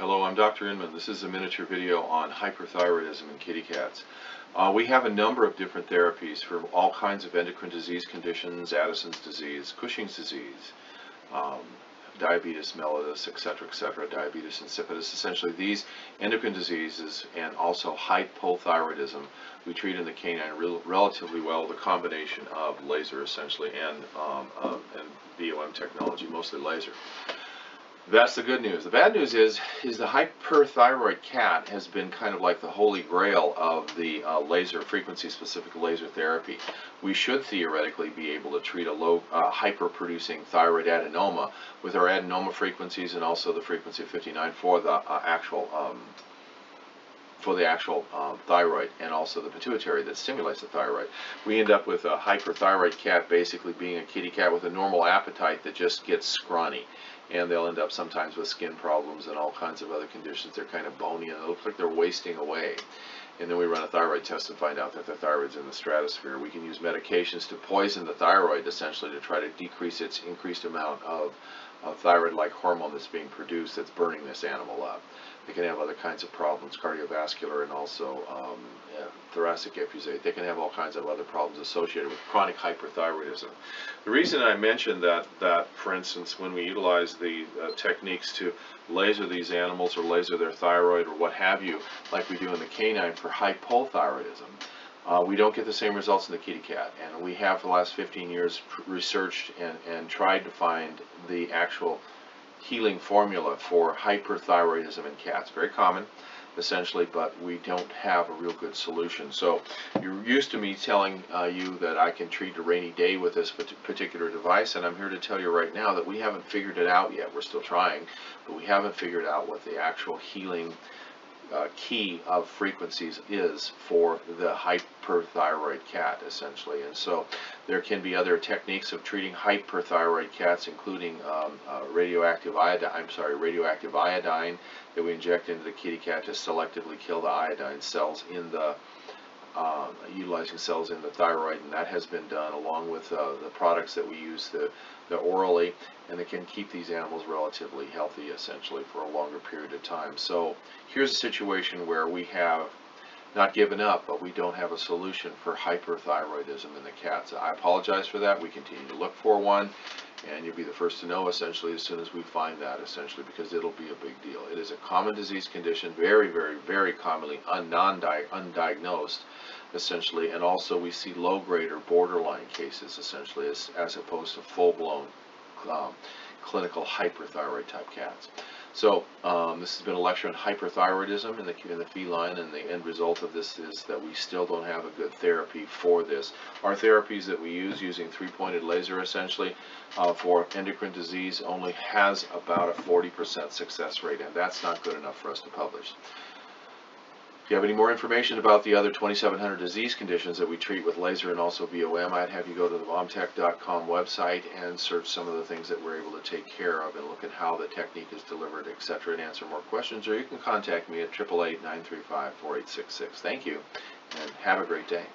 Hello, I'm Dr. Inman. This is a miniature video on hyperthyroidism in kitty cats. Uh, we have a number of different therapies for all kinds of endocrine disease conditions, Addison's disease, Cushing's disease, um, diabetes mellitus, etc., etc., diabetes insipidus. Essentially, these endocrine diseases and also hypothyroidism we treat in the canine re relatively well with a combination of laser, essentially, and, um, and VOM technology, mostly laser. That's the good news. The bad news is, is the hyperthyroid cat has been kind of like the holy grail of the uh, laser frequency-specific laser therapy. We should theoretically be able to treat a low uh, hyper-producing thyroid adenoma with our adenoma frequencies and also the frequency of 59 for the uh, actual um, for the actual um, thyroid and also the pituitary that stimulates the thyroid. We end up with a hyperthyroid cat basically being a kitty cat with a normal appetite that just gets scrawny and they'll end up sometimes with skin problems and all kinds of other conditions. They're kind of bony and it looks like they're wasting away. And then we run a thyroid test and find out that the thyroid's in the stratosphere. We can use medications to poison the thyroid essentially to try to decrease its increased amount of, of thyroid-like hormone that's being produced that's burning this animal up. Can have other kinds of problems, cardiovascular and also um, yeah, thoracic effusate. They can have all kinds of other problems associated with chronic hyperthyroidism. The reason I mentioned that, that for instance, when we utilize the uh, techniques to laser these animals or laser their thyroid or what have you, like we do in the canine for hypothyroidism, uh, we don't get the same results in the kitty cat. And we have for the last 15 years researched and, and tried to find the actual healing formula for hyperthyroidism in cats. Very common, essentially, but we don't have a real good solution. So you're used to me telling uh, you that I can treat a rainy day with this particular device, and I'm here to tell you right now that we haven't figured it out yet. We're still trying, but we haven't figured out what the actual healing uh, key of frequencies is for the hyperthyroid cat, essentially. And so there can be other techniques of treating hyperthyroid cats, including um, uh, radioactive iodine, I'm sorry, radioactive iodine that we inject into the kitty cat to selectively kill the iodine cells in the um, utilizing cells in the thyroid, and that has been done along with uh, the products that we use the, the orally, and it can keep these animals relatively healthy essentially for a longer period of time. So here's a situation where we have not given up, but we don't have a solution for hyperthyroidism in the cats. I apologize for that. We continue to look for one, and you'll be the first to know essentially as soon as we find that essentially because it'll be a big deal. It is a common disease condition, very, very, very commonly un undiagnosed essentially, and also we see low-grade or borderline cases essentially as, as opposed to full-blown um, clinical hyperthyroid type cats. So um, this has been a lecture on hyperthyroidism in the, in the feline, and the end result of this is that we still don't have a good therapy for this. Our therapies that we use using three-pointed laser essentially uh, for endocrine disease only has about a 40% success rate, and that's not good enough for us to publish. If you have any more information about the other 2,700 disease conditions that we treat with laser and also VOM, I'd have you go to the VomTech.com website and search some of the things that we're able to take care of and look at how the technique is delivered, etc., and answer more questions. Or you can contact me at 888-935-4866. Thank you, and have a great day.